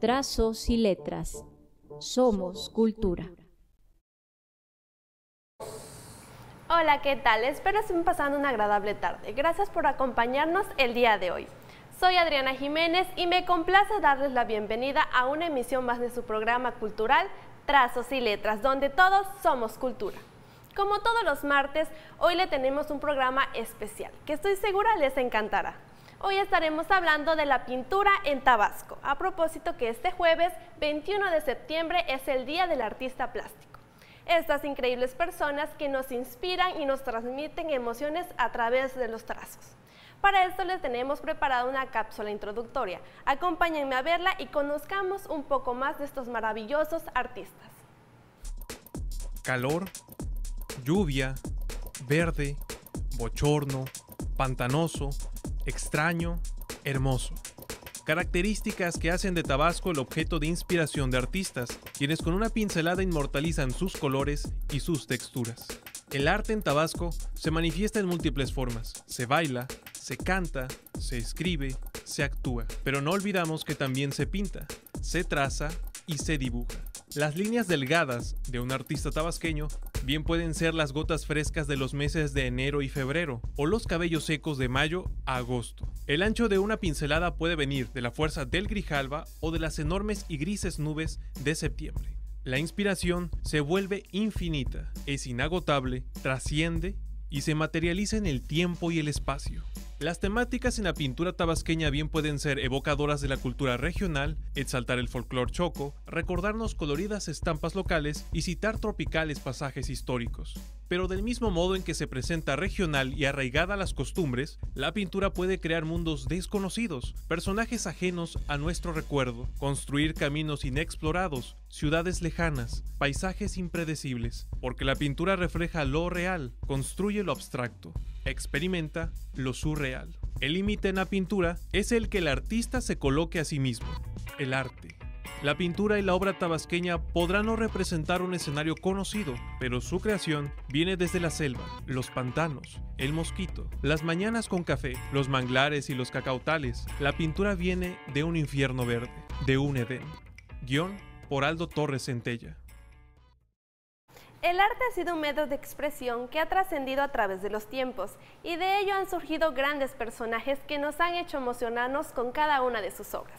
Trazos y letras. Somos cultura. Hola, ¿qué tal? Espero estén pasando una agradable tarde. Gracias por acompañarnos el día de hoy. Soy Adriana Jiménez y me complace darles la bienvenida a una emisión más de su programa cultural Trazos y Letras, donde todos somos cultura. Como todos los martes, hoy le tenemos un programa especial que estoy segura les encantará. Hoy estaremos hablando de la pintura en Tabasco, a propósito que este jueves 21 de septiembre es el Día del Artista Plástico. Estas increíbles personas que nos inspiran y nos transmiten emociones a través de los trazos. Para esto les tenemos preparada una cápsula introductoria. Acompáñenme a verla y conozcamos un poco más de estos maravillosos artistas. Calor, lluvia, verde, bochorno, pantanoso, extraño, hermoso. Características que hacen de Tabasco el objeto de inspiración de artistas, quienes con una pincelada inmortalizan sus colores y sus texturas. El arte en Tabasco se manifiesta en múltiples formas. Se baila, se canta, se escribe, se actúa. Pero no olvidamos que también se pinta, se traza y se dibuja. Las líneas delgadas de un artista tabasqueño bien pueden ser las gotas frescas de los meses de enero y febrero, o los cabellos secos de mayo a agosto. El ancho de una pincelada puede venir de la fuerza del grijalba o de las enormes y grises nubes de septiembre. La inspiración se vuelve infinita, es inagotable, trasciende y se materializa en el tiempo y el espacio. Las temáticas en la pintura tabasqueña bien pueden ser evocadoras de la cultura regional, exaltar el folclore choco, recordarnos coloridas estampas locales y citar tropicales pasajes históricos. Pero del mismo modo en que se presenta regional y arraigada a las costumbres, la pintura puede crear mundos desconocidos, personajes ajenos a nuestro recuerdo, construir caminos inexplorados, ciudades lejanas, paisajes impredecibles, porque la pintura refleja lo real, construye lo abstracto, experimenta lo surreal. El límite en la pintura es el que el artista se coloque a sí mismo, el arte. La pintura y la obra tabasqueña podrán no representar un escenario conocido, pero su creación viene desde la selva, los pantanos, el mosquito, las mañanas con café, los manglares y los cacautales. La pintura viene de un infierno verde, de un Edén. Guión por Aldo Torres Centella. El arte ha sido un medio de expresión que ha trascendido a través de los tiempos y de ello han surgido grandes personajes que nos han hecho emocionarnos con cada una de sus obras.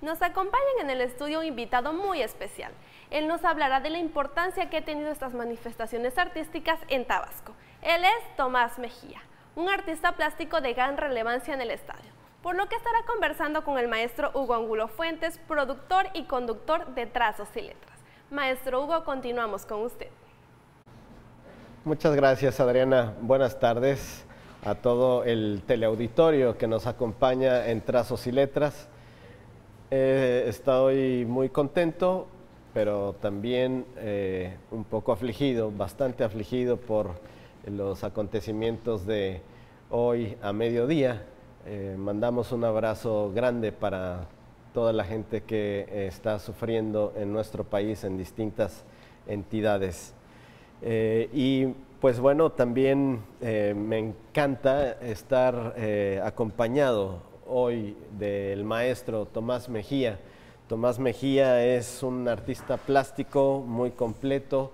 Nos acompañan en el estudio un invitado muy especial. Él nos hablará de la importancia que han tenido estas manifestaciones artísticas en Tabasco. Él es Tomás Mejía, un artista plástico de gran relevancia en el estadio, por lo que estará conversando con el maestro Hugo Angulo Fuentes, productor y conductor de Trazos y Letras. Maestro Hugo, continuamos con usted. Muchas gracias Adriana, buenas tardes a todo el teleauditorio que nos acompaña en Trazos y Letras. Eh, estoy muy contento, pero también eh, un poco afligido, bastante afligido por los acontecimientos de hoy a mediodía. Eh, mandamos un abrazo grande para toda la gente que está sufriendo en nuestro país en distintas entidades. Y pues bueno, también me encanta estar acompañado hoy del maestro Tomás Mejía. Tomás Mejía es un artista plástico muy completo,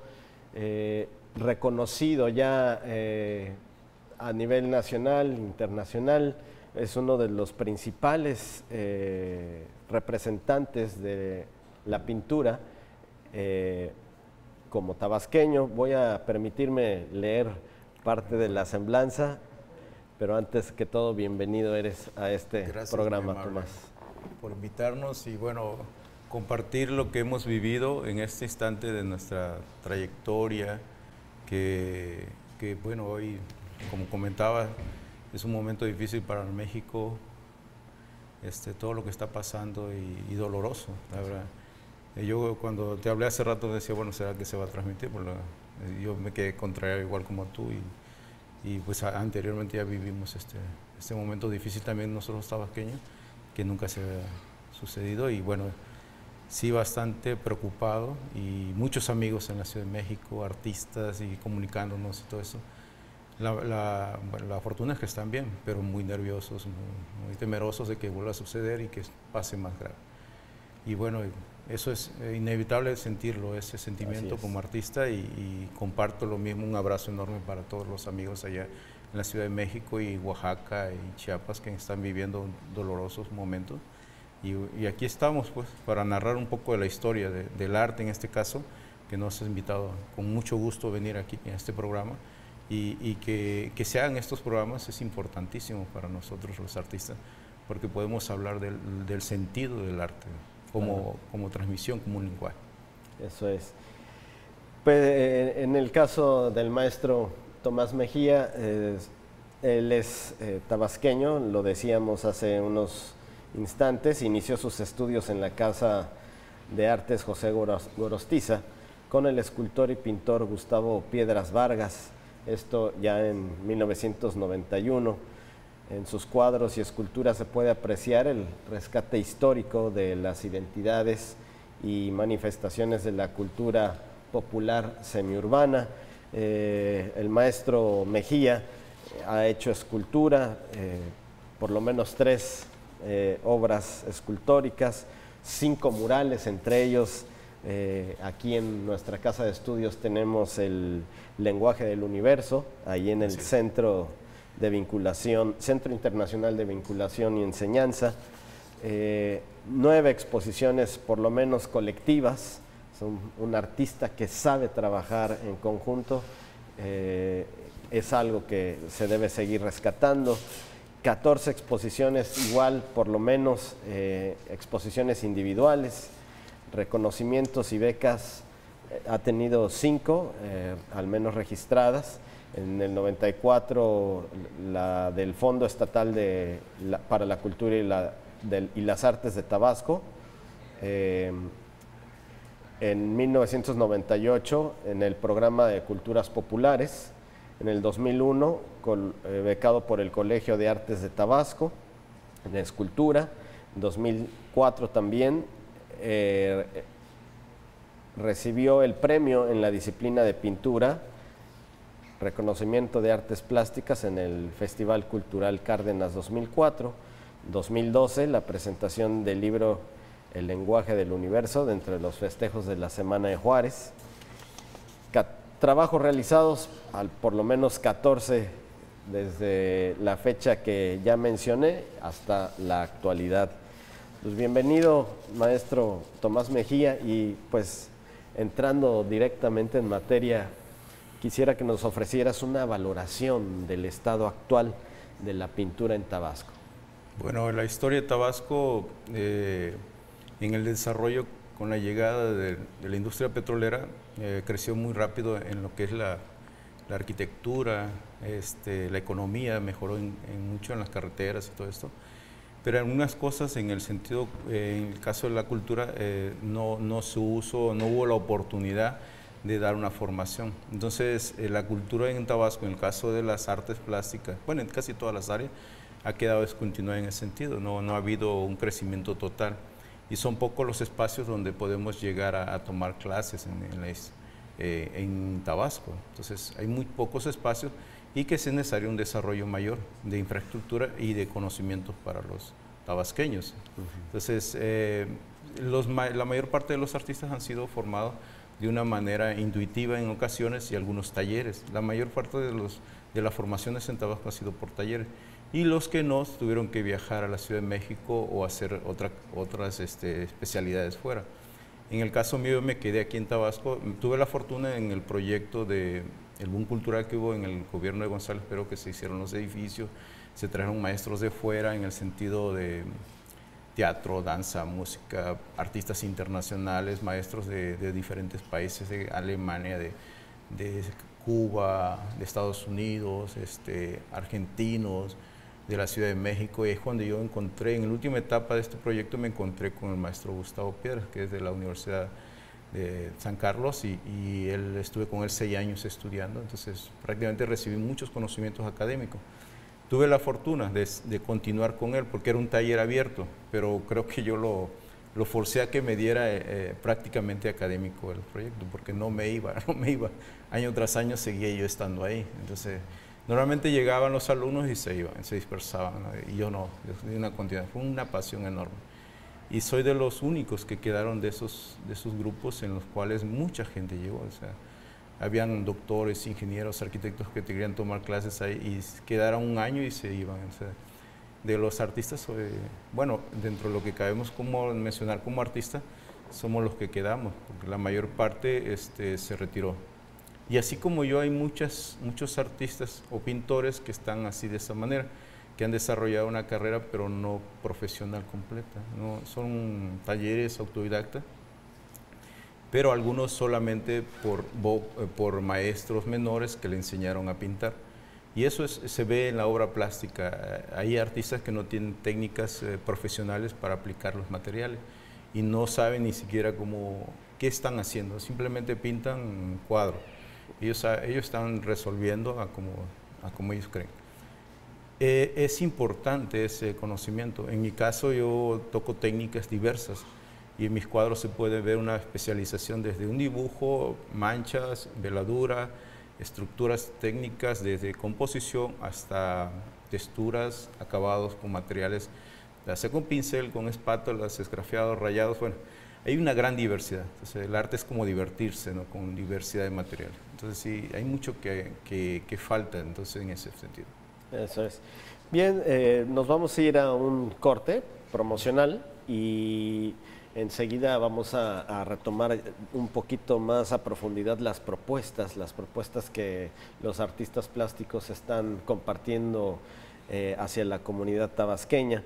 eh, reconocido ya eh, a nivel nacional, internacional, es uno de los principales eh, representantes de la pintura. Como tabasqueño voy a permitirme leer parte de la semblanza pero antes que todo, bienvenido eres a este programa, Tomás. Por invitarnos y bueno, compartir lo que hemos vivido en este instante de nuestra trayectoria, que, bueno, hoy, como comentaba, es un momento difícil para México, este, todo lo que está pasando y, doloroso, la verdad. Yo cuando te hablé hace rato decía, bueno, ¿será que se va a transmitir? Eh, yo me quedé contrario igual como tú y, y pues anteriormente ya vivimos este, este momento difícil también nosotros tabasqueños, que nunca se había sucedido y bueno, sí bastante preocupado y muchos amigos en la Ciudad de México, artistas y comunicándonos y todo eso. La, la, fortuna es que están bien, pero muy nerviosos, muy, temerosos de que vuelva a suceder y que pase más grave. Y bueno, eso es inevitable sentirlo, ese sentimiento como artista y, comparto lo mismo, un abrazo enorme para todos los amigos allá en la Ciudad de México y Oaxaca y Chiapas que están viviendo dolorosos momentos. Y, aquí estamos pues para narrar un poco de la historia del arte en este caso, que nos has invitado con mucho gusto venir aquí en este programa. Y, que, que, se hagan estos programas es importantísimo para nosotros los artistas porque podemos hablar del, del sentido del arte como, como transmisión, como un lenguaje. Eso es. Pues, eh, en el caso del maestro Tomás Mejía, él es eh, tabasqueño, lo decíamos hace unos instantes, inició sus estudios en la Casa de Artes José Gorostiza con el escultor y pintor Gustavo Piedras Vargas, esto ya en 1991. En sus cuadros y esculturas se puede apreciar el rescate histórico de las identidades y manifestaciones de la cultura popular semiurbana. Eh, el maestro Mejía ha hecho escultura, eh, por lo menos tres eh, obras escultóricas, cinco murales, entre ellos eh, aquí en nuestra casa de estudios tenemos el lenguaje del universo, ahí en el centro de vinculación, Centro Internacional de Vinculación y Enseñanza, eh, nueve exposiciones por lo menos colectivas, son un artista que sabe trabajar en conjunto, es algo que se debe seguir rescatando. 14 exposiciones igual, por lo menos eh, exposiciones individuales, reconocimientos y becas, eh, ha tenido cinco, eh, al menos registradas. En el 94 la del Fondo Estatal de, para la Cultura y, la, y, las Artes de Tabasco. en 1998 en el programa de Culturas Populares en el 2001 eh, becado por el Colegio de Artes de Tabasco en escultura, en 2004 también eh, recibió el premio en la disciplina de pintura, reconocimiento de artes plásticas en el Festival Cultural Cárdenas 2004, 2012 la presentación del libro El lenguaje del universo dentro de los festejos de la Semana de Juárez, trabajos realizados, al por lo menos 14 desde la fecha que ya mencioné hasta la actualidad. Pues bienvenido, maestro Tomás Mejía, y pues entrando directamente en materia, quisiera que nos ofrecieras una valoración del estado actual de la pintura en Tabasco. Bueno, la historia de Tabasco eh, en el desarrollo con la llegada de, la industria petrolera eh, creció muy rápido en lo que es la, arquitectura, este, la economía mejoró en, mucho en las carreteras y todo esto, pero algunas cosas en el sentido, eh, en el caso de la cultura, eh, no, no se usó, no hubo la oportunidad de dar una formación. Entonces, la cultura en Tabasco, en el caso de las artes plásticas, bueno, en casi todas las áreas, ha quedado descontinuada en ese sentido, no, no ha habido un crecimiento total y son pocos los espacios donde podemos llegar a, tomar clases en, eh, en, Tabasco. Entonces hay muy pocos espacios y que es necesario un desarrollo mayor de infraestructura y de conocimientos para los tabasqueños. Entonces, eh, los, la mayor parte de los artistas han sido formados de una manera intuitiva en ocasiones y algunos talleres. La mayor parte de, los, de las formaciones en Tabasco ha sido por talleres y los que no tuvieron que viajar a la Ciudad de México o hacer otra, otras este, especialidades fuera. En el caso mío me quedé aquí en Tabasco, tuve la fortuna en el proyecto de el boom cultural que hubo en el gobierno de González, pero que se hicieron los edificios, se trajeron maestros de fuera en el sentido de teatro, danza, música, artistas internacionales, maestros de, diferentes países, de Alemania, de, Cuba, de Estados Unidos, este, argentinos, de la Ciudad de México y es cuando yo encontré, en la última etapa de este proyecto me encontré con el maestro Gustavo Piedras, que es de la Universidad de San Carlos y, y, él estuve con él seis años estudiando, entonces prácticamente recibí muchos conocimientos académicos. Tuve la fortuna de, de continuar con él porque era un taller abierto, pero creo que yo lo, lo forcé a que me diera eh, eh, prácticamente académico el proyecto, porque no me iba, no me iba. Año tras año seguía yo estando ahí. Entonces, normalmente llegaban los alumnos y se iban, se dispersaban, y yo no, yo una continuidad. Fue una pasión enorme. Y soy de los únicos que quedaron de esos, de esos grupos en los cuales mucha gente llegó. O sea, habían doctores, ingenieros, arquitectos que querían tomar clases ahí y quedaron un año y se iban. O sea, de los artistas, eh, bueno, dentro de lo que cabemos como mencionar como artista, somos los que quedamos, porque la mayor parte este, se retiró. Y así como yo, hay muchas, muchos artistas o pintores que están así de esa manera, que han desarrollado una carrera pero no profesional completa. ¿no? Son talleres autodidactas, pero algunos solamente por, eh, por maestros menores que le enseñaron a pintar. Y eso se ve en la obra plástica. Hay artistas que no tienen técnicas eh, profesionales para aplicar los materiales y no saben ni siquiera cómo, qué están haciendo, simplemente pintan cuadros. Ellos, ellos están resolviendo a como, a como ellos creen. Eh, es importante ese conocimiento. En mi caso yo toco técnicas diversas y en mis cuadros se puede ver una especialización desde un dibujo, manchas, veladura, estructuras técnicas desde composición hasta texturas, acabados con materiales, sea con pincel, con espátulas, esgrafiados, rayados, bueno, hay una gran diversidad. Entonces, el arte es como divertirse, ¿no? Con diversidad de materiales. Entonces, sí, hay mucho que, que, falta entonces, en ese sentido. Eso es. Bien, eh, nos vamos a ir a un corte promocional y Enseguida vamos a, retomar un poquito más a profundidad las propuestas, las propuestas que los artistas plásticos están compartiendo eh, hacia la comunidad tabasqueña.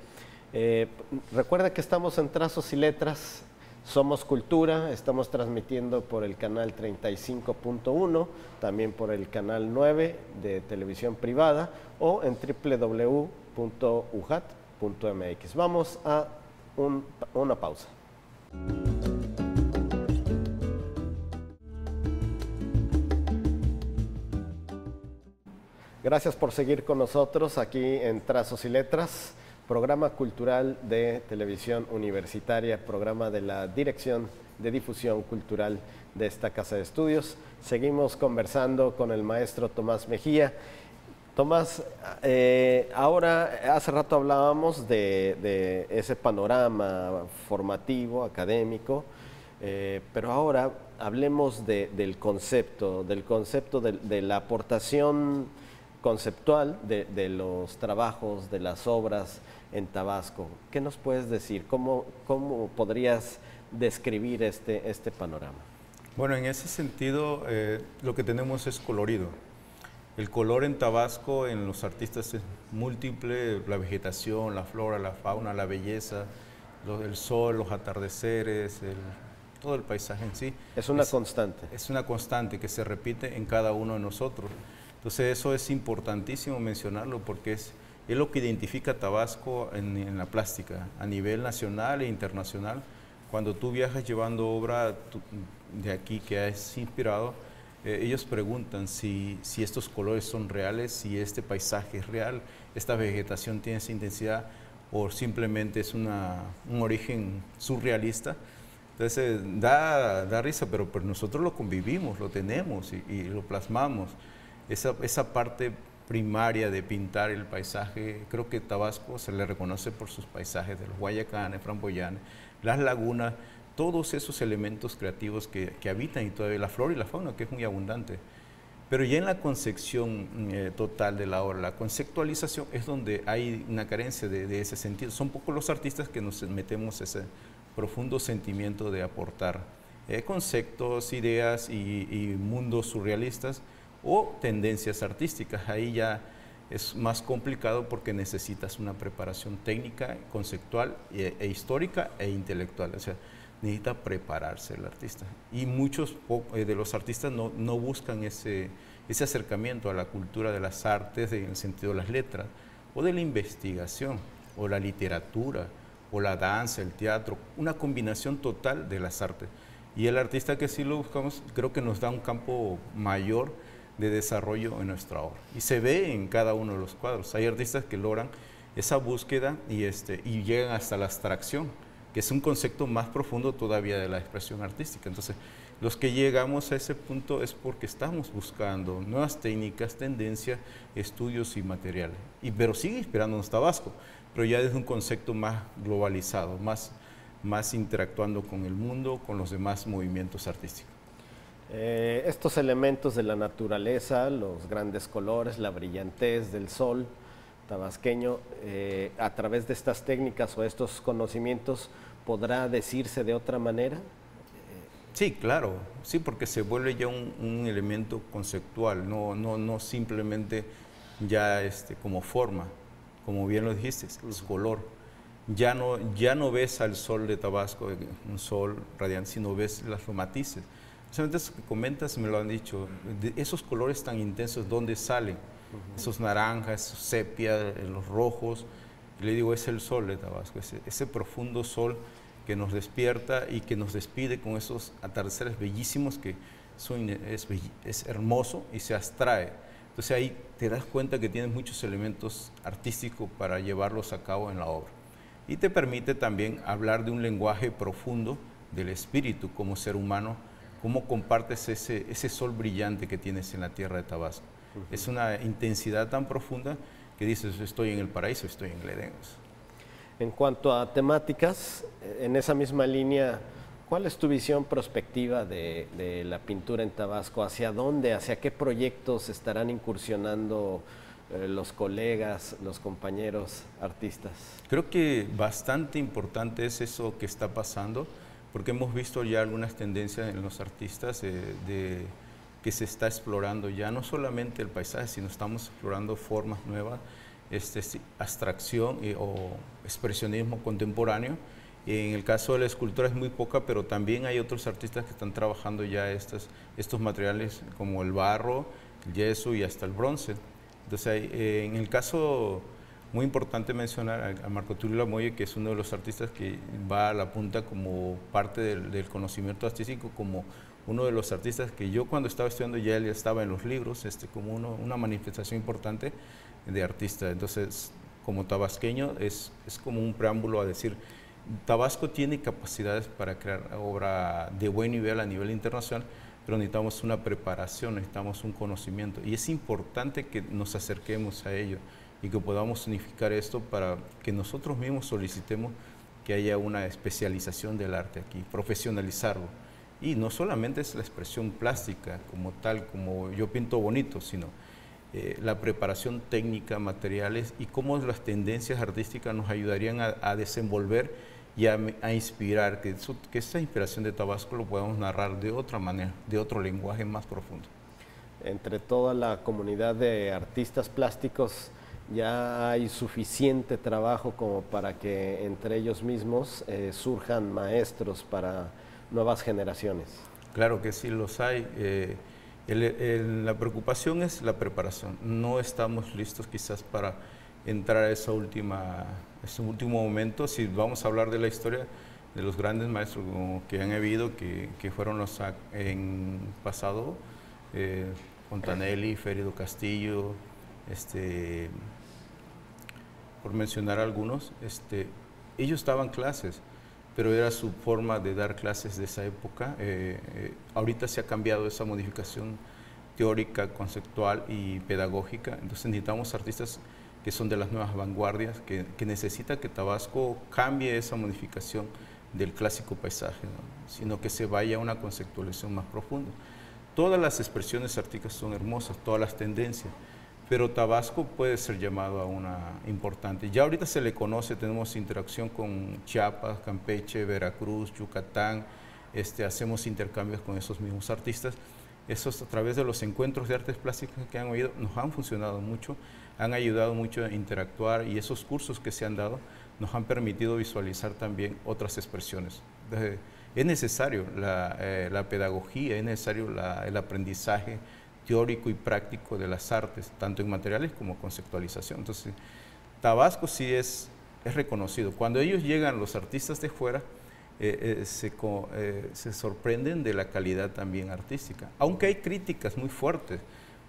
Eh, recuerda que estamos en Trazos y Letras, somos Cultura, estamos transmitiendo por el canal 35.1, también por el canal 9 de televisión privada o en www.ujat.mx. Vamos a una pausa. Gracias por seguir con nosotros aquí en Trazos y Letras, programa cultural de televisión universitaria, programa de la Dirección de Difusión Cultural de esta Casa de Estudios. Seguimos conversando con el maestro Tomás Mejía Tomás, eh, ahora hace rato hablábamos de, ese panorama formativo, académico, eh, pero ahora hablemos del concepto, del concepto de, la aportación conceptual de, los trabajos, de las obras en Tabasco. ¿Qué nos puedes decir? ¿Cómo, cómo podrías describir este, este panorama? Bueno, en ese sentido, eh, lo que tenemos es colorido. El color en Tabasco en los artistas es múltiple, la vegetación, la flora, la fauna, la belleza, el sol, los atardeceres, todo el paisaje en sí. Es una constante. Es una constante que se repite en cada uno de nosotros. Entonces eso es importantísimo mencionarlo porque es, es lo que identifica a Tabasco en, la plástica a nivel nacional e internacional. Cuando tú viajas llevando obra de aquí que has inspirado, eh, ellos preguntan si, si, estos colores son reales, si este paisaje es real, esta vegetación tiene esa intensidad o simplemente es una, un origen surrealista. Entonces da, da risa, pero, pero, nosotros lo convivimos, lo tenemos y, lo plasmamos. Esa, esa, parte primaria de pintar el paisaje, creo que Tabasco se le reconoce por sus paisajes de los Guayacanes, Framboyanes, las lagunas, todos esos elementos creativos que, habitan y todavía la flora y la fauna, que es muy abundante. Pero ya en la concepción eh, total de la obra, la conceptualización es donde hay una carencia de, ese sentido. Son pocos los artistas que nos metemos ese profundo sentimiento de aportar eh, conceptos, ideas y, mundos surrealistas o tendencias artísticas. Ahí ya es más complicado porque necesitas una preparación técnica, conceptual e, e histórica e intelectual. O sea, necesita prepararse el artista. Y muchos eh, de los artistas no, buscan ese, ese acercamiento a la cultura de las artes en el sentido de las letras, o de la investigación, o la literatura, o la danza, el teatro, una combinación total de las artes. Y el artista que sí lo buscamos, creo que nos da un campo mayor de desarrollo en nuestra obra. Y se ve en cada uno de los cuadros. Hay artistas que logran esa búsqueda y, este, y llegan hasta la abstracción, que es un concepto más profundo todavía de la expresión artística. Entonces, los que llegamos a ese punto es porque estamos buscando nuevas técnicas, tendencias, estudios y materiales. Y, pero sigue inspirándonos Tabasco, pero ya desde un concepto más globalizado, más, más interactuando con el mundo, con los demás movimientos artísticos. Eh, estos elementos de la naturaleza, los grandes colores, la brillantez del sol tabasqueño, eh, a través de estas técnicas o estos conocimientos, ¿podrá decirse de otra manera? Sí, claro, sí, porque se vuelve ya un, elemento conceptual, no, no, no simplemente ya este, como forma, como bien lo dijiste, es color. Ya no, ya no ves al sol de Tabasco, un sol radiante, sino ves las matices eso que comentas me lo han dicho, esos colores tan intensos, ¿dónde salen? Esos naranjas, esos sepia, eh, los rojos. le digo, es el sol de Tabasco, ese, profundo sol que nos despierta y que nos despide con esos atardeceres bellísimos que son, es, hermoso y se abstrae. Entonces ahí te das cuenta que tienes muchos elementos artísticos para llevarlos a cabo en la obra. Y te permite también hablar de un lenguaje profundo del espíritu como ser humano cómo compartes ese, ese sol brillante que tienes en la tierra de Tabasco. Es una intensidad tan profunda que dices, estoy en el paraíso, estoy en el Edén. En cuanto a temáticas, en esa misma línea, ¿cuál es tu visión prospectiva de, la pintura en Tabasco? ¿Hacia dónde, hacia qué proyectos estarán incursionando eh, los colegas, los compañeros artistas? Creo que bastante importante es eso que está pasando porque hemos visto ya algunas tendencias en los artistas de, que se está explorando ya no solamente el paisaje, sino estamos explorando formas nuevas, este, abstracción o expresionismo contemporáneo. En el caso de la escultura es muy poca, pero también hay otros artistas que están trabajando ya estos, estos materiales como el barro, el yeso y hasta el bronce. Entonces, eh, en el caso muy importante mencionar a, Marco Tulio Lamoye, que es uno de los artistas que va a la punta como parte del, conocimiento artístico, como uno de los artistas que yo cuando estaba estudiando ya él estaba en los libros, este, como una manifestación importante de artista. Entonces, como tabasqueño, es, es como un preámbulo a decir, Tabasco tiene capacidades para crear obra de buen nivel a nivel internacional, pero necesitamos una preparación, necesitamos un conocimiento y es importante que nos acerquemos a ello y que podamos unificar esto para que nosotros mismos solicitemos que haya una especialización del arte aquí, profesionalizarlo. Y no solamente es la expresión plástica como tal, como yo pinto bonito, sino eh, la preparación técnica, materiales y cómo las tendencias artísticas nos ayudarían a, desenvolver y a, inspirar, que, que esa inspiración de Tabasco lo podamos narrar de otra manera, de otro lenguaje más profundo. Entre toda la comunidad de artistas plásticos, ya hay suficiente trabajo como para que entre ellos mismos eh, surjan maestros para nuevas generaciones. Claro que sí los hay. Eh, la preocupación es la preparación. No estamos listos quizás para entrar a esa última, ese último momento. Si vamos a hablar de la historia de los grandes maestros que han habido, que, fueron los en pasado, eh, Fontanelli, Ferido Castillo, este, por mencionar algunos, este, ellos daban clases, pero era su forma de dar clases de esa época. Eh, eh, ahorita se ha cambiado esa modificación teórica, conceptual y pedagógica, entonces necesitamos artistas que son de las nuevas vanguardias, que, que necesita que Tabasco cambie esa modificación del clásico paisaje, sino que se vaya a una conceptualización más profunda. Todas las expresiones artísticas son hermosas, todas las tendencias, pero Tabasco puede ser llamado a una importante. Ya ahorita se le conoce, tenemos interacción con Chiapas, Campeche, Veracruz, Yucatán, este, hacemos intercambios con esos mismos artistas. Esos a través de los encuentros de artes plásticas que han oído nos han funcionado mucho, han ayudado mucho a interactuar y esos cursos que se han dado nos han permitido visualizar también otras expresiones. es necesario la, eh, la, pedagogía, es necesario el aprendizaje, teórico y práctico de las artes, tanto en materiales como conceptualización. Entonces, Tabasco sí es, es reconocido. Cuando ellos llegan, los artistas de fuera, eh, eh, se, eh, se, sorprenden de la calidad también artística. Aunque hay críticas muy fuertes,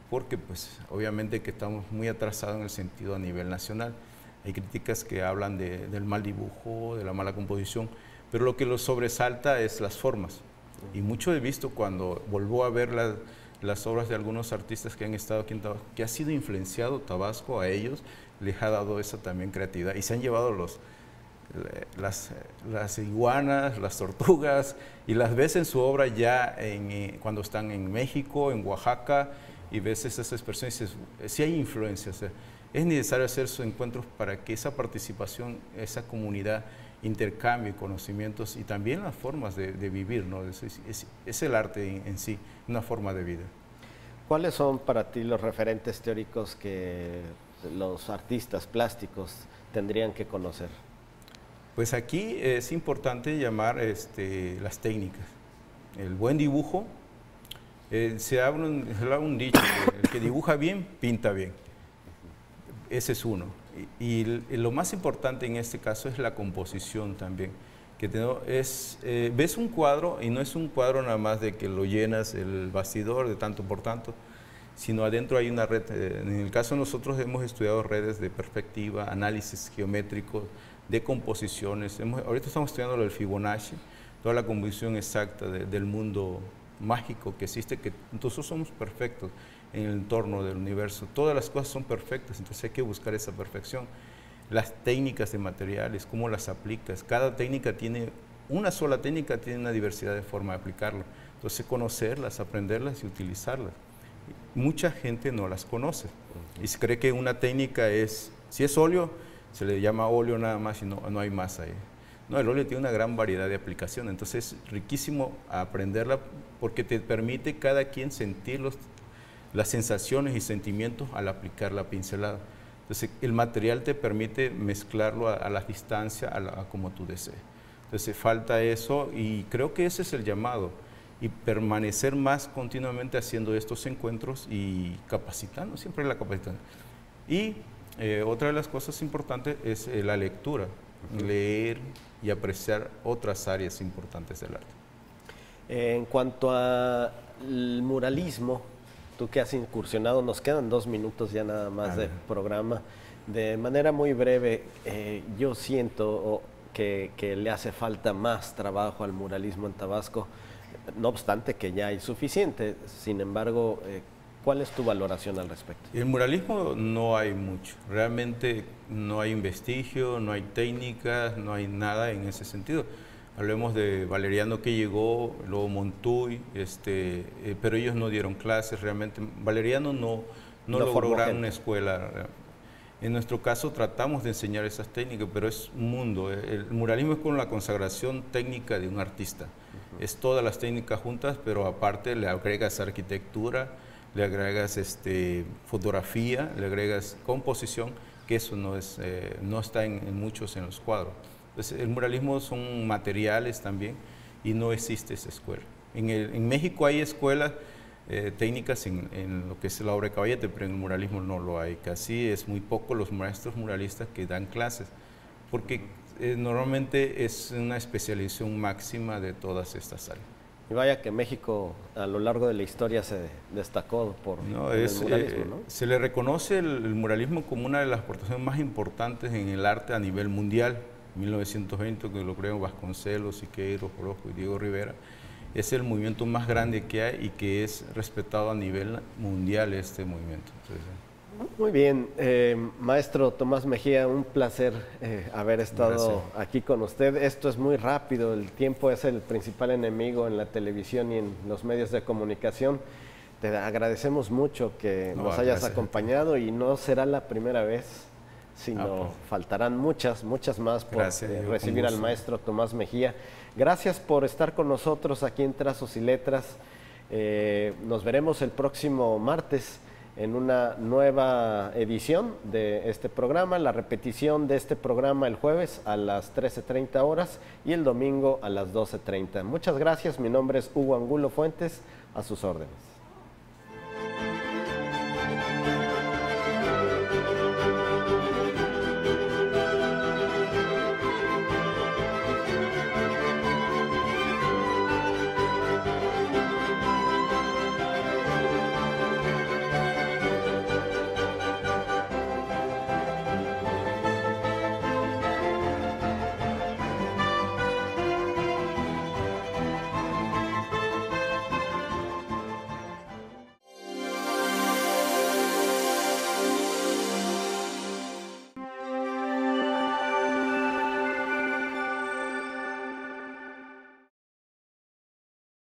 porque pues obviamente que estamos muy atrasados en el sentido a nivel nacional. Hay críticas que hablan de, del mal dibujo, de la mala composición, pero lo que los sobresalta es las formas. Y mucho he visto cuando vuelvo a ver las obras de algunos artistas que han estado aquí en Tabasco, que ha sido influenciado Tabasco a ellos, les ha dado esa también creatividad y se han llevado los, las, las, iguanas, las tortugas, y las ves en su obra ya en, eh, cuando están en México, en Oaxaca, y ves esas expresiones y dices, sí hay influencia. es necesario hacer esos encuentros para que esa participación, esa comunidad intercambie conocimientos y también las formas de, vivir, ¿no? Es, el arte en, sí, una forma de vida. ¿Cuáles son para ti los referentes teóricos que los artistas plásticos tendrían que conocer? Pues aquí es importante llamar este, las técnicas. El buen dibujo, eh, se, habla un, dicho, el que dibuja bien, pinta bien. Ese es uno. Y, lo más importante en este caso es la composición también. Que es, eh, ves un cuadro y no es un cuadro nada más de que lo llenas el bastidor de tanto por tanto, sino adentro hay una red. Eh, en el caso nosotros hemos estudiado redes de perspectiva, análisis geométrico, de composiciones. ahorita estamos estudiando del Fibonacci, toda la composición exacta del mundo mágico que existe, que nosotros somos perfectos en el entorno del universo. Todas las cosas son perfectas, entonces hay que buscar esa perfección. Las técnicas de materiales, cómo las aplicas. Cada técnica tiene, una sola técnica tiene una diversidad de forma de aplicarlo. Entonces conocerlas, aprenderlas y utilizarlas. Mucha gente no las conoce y se cree que una técnica es, si es óleo, se le llama óleo nada más y no, no hay más ahí. No, el óleo tiene una gran variedad de aplicaciones, entonces es riquísimo aprenderla porque te permite cada quien sentir los, las sensaciones y sentimientos al aplicar la pincelada. Entonces el material te permite mezclarlo a, la distancia, a, como tú desees. Entonces falta eso y creo que ese es el llamado y permanecer más continuamente haciendo estos encuentros y capacitando, siempre la capacitación. Y eh, otra de las cosas importantes es eh, la lectura, leer y apreciar otras áreas importantes del arte. En cuanto al muralismo, tú que has incursionado, nos quedan dos minutos ya nada más de programa. De manera muy breve, eh, yo siento que, que, le hace falta más trabajo al muralismo en Tabasco, no obstante que ya hay suficiente. Sin embargo, ¿Cuál es tu valoración al respecto? El muralismo no hay mucho, realmente no hay investigio, no hay técnicas, no hay nada en ese sentido. Hablemos de Valeriano que llegó, luego Montuy, este, eh, pero ellos no dieron clases realmente. Valeriano no, no, logró una escuela. En nuestro caso tratamos de enseñar esas técnicas, pero es un mundo. El muralismo es como la consagración técnica de un artista. Es todas las técnicas juntas, pero aparte le agregas arquitectura, le agregas este, fotografía, le agregas composición, que eso no, es, eh, no está en, muchos en los cuadros. Entonces, el muralismo son materiales también y no existe esa escuela. En, el, en México hay escuelas eh, técnicas en, lo que es la obra de caballete, pero en el muralismo no lo hay. Casi es muy poco los maestros muralistas que dan clases, porque eh, normalmente es una especialización máxima de todas estas áreas. Y vaya que México a lo largo de la historia se destacó por no, el muralismo. Eh, ¿no? Se le reconoce el, muralismo como una de las aportaciones más importantes en el arte a nivel mundial. 1920, que lo creó Vasconcelos, Siqueiros, Orozco y Diego Rivera, es el movimiento más grande que hay y que es respetado a nivel mundial este movimiento. Muy bien, eh, maestro Tomás Mejía, un placer eh, haber estado aquí con usted. Esto es muy rápido, el tiempo es el principal enemigo en la televisión y en los medios de comunicación. Te agradecemos mucho que nos hayas acompañado y no será la primera vez, sino ah, pues. faltarán muchas, muchas más por eh, recibir al maestro Tomás Mejía. Gracias por estar con nosotros aquí en Trazos y Letras. nos veremos el próximo martes en una nueva edición de este programa, la repetición de este programa el jueves a las 13.30 horas y el domingo a las 12.30. Muchas gracias, mi nombre es Hugo Angulo Fuentes, a sus órdenes.